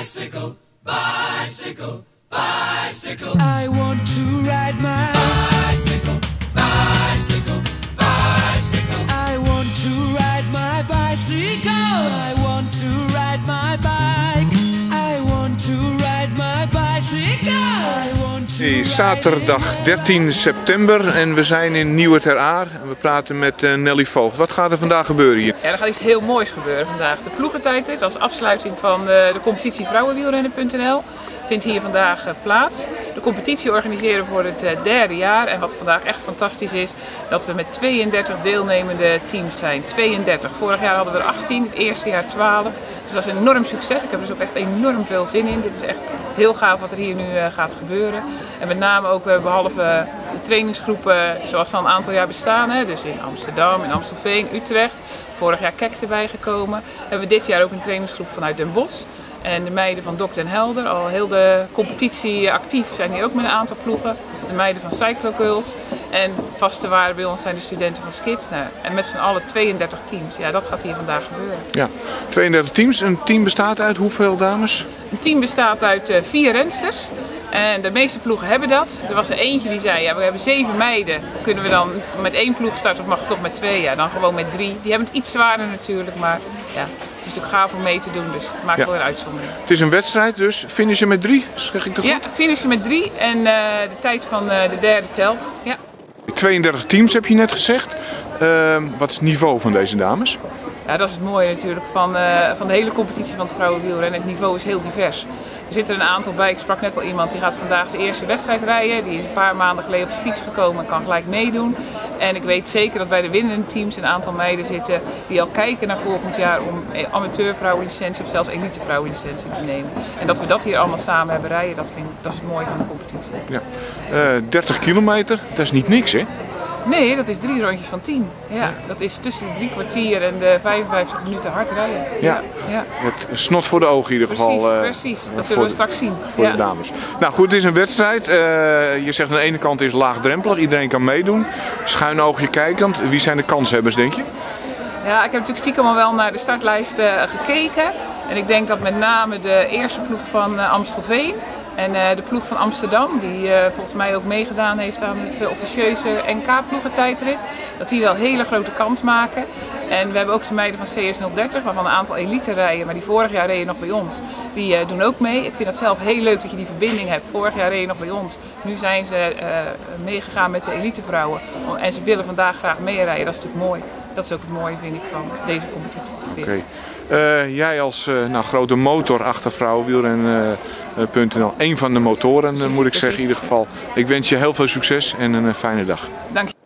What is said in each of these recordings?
Bicycle, bicycle, bicycle. I want to ride my bicycle, bicycle, bicycle. I want to ride my bicycle. I want to ride my bike. I want to ride my bicycle. Hey, zaterdag 13 september en we zijn in Nieuwe Ter Aar. We praten met eh, Nelly Voogd. Wat gaat er vandaag gebeuren hier? Ja, er gaat iets heel moois gebeuren vandaag. De ploegentijdrit als afsluiting van de, de competitie vrouwenwielrennen.nl vindt hier vandaag eh, plaats. De competitie organiseren we voor het eh, derde jaar. En wat vandaag echt fantastisch is, dat we met 32 deelnemende teams zijn. 32. Vorig jaar hadden we er 18, het eerste jaar 12. Dus dat is een enorm succes. Ik heb er dus ook echt enorm veel zin in. Dit is echt heel gaaf wat er hier nu eh, gaat gebeuren. En met name ook eh, behalve de trainingsgroepen zoals ze al een aantal jaar bestaan. Hè, dus in Amsterdam, in Amstelveen, Utrecht. Vorig jaar Kek erbij gekomen. Hebben we dit jaar ook een trainingsgroep vanuit Den Bosch. En de meiden van Dok den Helder, al heel de competitie actief, zijn hier ook met een aantal ploegen. De meiden van Cyclo Girls. En vaste waarde bij ons zijn de studenten van Skids. Nou, en met z'n allen 32 teams. Ja, dat gaat hier vandaag gebeuren. Ja, 32 teams. Een team bestaat uit hoeveel dames? Een team bestaat uit eh, vier rensters. En de meeste ploegen hebben dat. Er was er eentje die zei, ja, we hebben zeven meiden. Kunnen we dan met één ploeg starten of mag het toch met twee? Ja, dan gewoon met drie. Die hebben het iets zwaarder natuurlijk, maar ja, het is natuurlijk gaaf om mee te doen. Dus het maakt Ja. wel een uitzondering. Het is een wedstrijd, dus finishen met drie, zeg ik toch Ja, goed? finishen met drie en eh, de tijd van eh, de derde telt. Ja. 32 teams heb je net gezegd. Ehm, wat is het niveau van deze dames? Ja, dat is het mooie natuurlijk van, eh, van de hele competitie van het vrouwenwielrennen. Het niveau is heel divers. Er zitten een aantal bij. Ik sprak net al iemand die gaat vandaag de eerste wedstrijd rijden. Die is een paar maanden geleden op de fiets gekomen en kan gelijk meedoen. En ik weet zeker dat bij de winnende teams een aantal meiden zitten die al kijken naar volgend jaar om eh, amateurvrouwenlicentie of zelfs elite vrouwenlicentie te nemen. En dat we dat hier allemaal samen hebben rijden, dat, vind, ik- dat is het mooie van de competitie. Ja. Eh, 30 kilometer, dat is niet niks hè? Nee, dat is drie rondjes van tien. Ja, dat is tussen de drie kwartier en de 55 minuten hard rijden. Ja. ja. Het snot voor de ogen in ieder geval. Precies, eh, precies. Dat zullen we de- straks zien. Voor Ja. de dames. Nou goed, het is een wedstrijd. Eh, je zegt aan de ene kant is laagdrempelig, iedereen kan meedoen. Schuin oogje kijkend. Wie zijn de kanshebbers, denk je? Ja, ik heb natuurlijk stiekem al wel naar de startlijst eh, gekeken. En ik denk dat met name de eerste ploeg van Amstelveen en eh, de ploeg van Amsterdam, die eh, volgens mij ook meegedaan heeft aan het eh, officieuze NK-ploegentijdrit, dat die wel hele grote kans maken. En we hebben ook de meiden van CS030, waarvan een aantal elite rijden, maar die vorig jaar reden nog bij ons. Die doen ook mee. Ik vind het zelf heel leuk dat je die verbinding hebt. Vorig jaar reden nog bij ons. Nu zijn ze meegegaan met de elitevrouwen. En ze willen vandaag graag meerijden. Dat is natuurlijk mooi. Dat is ook het mooie, vind ik, van deze competitie. Oké. Eh, jij als eh, nou, grote motor achter vrouwenwielren.nl, één van de motoren eh, moet ik zeggen in ieder geval. Ik wens je heel veel succes en een eh, fijne dag. Dank je.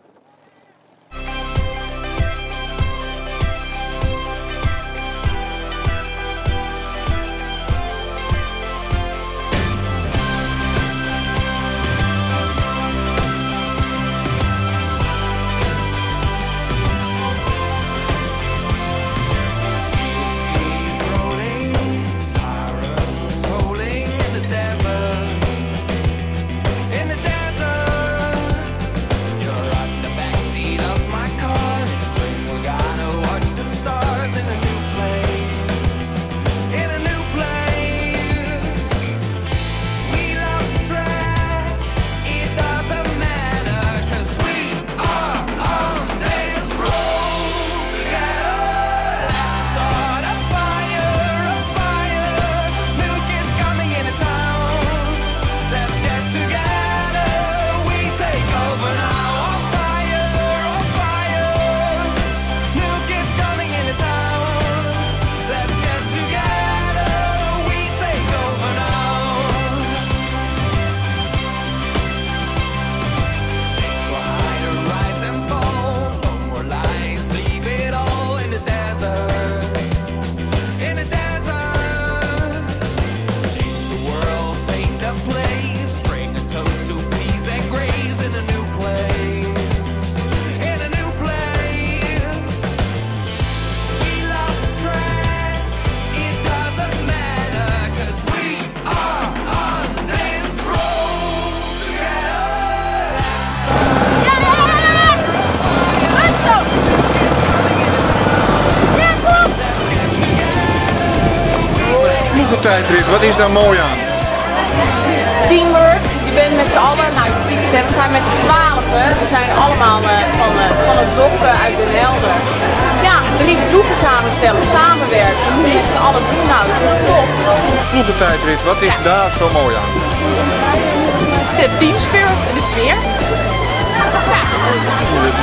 Ploegentijdrit, wat is daar mooi aan? teamwork. Je bent met z'n allen, nou je ziet het, we zijn met z'n twaalfen. We zijn allemaal eh, van, eh, van het dok eh, uit Den Helder. Ja, drie ploegen samenstellen, samenwerken, met z'n allen doen. Nou, dat is top. Ploegentijdrit, wat is daar zo mooi aan? De teamspirit, de sfeer.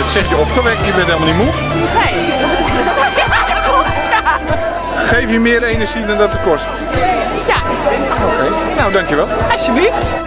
Dat zeg je opgewekt, je bent helemaal niet moe. Nee. Ja. Geef je meer energie dan dat het kost. Oké, nou dankjewel. alsjeblieft.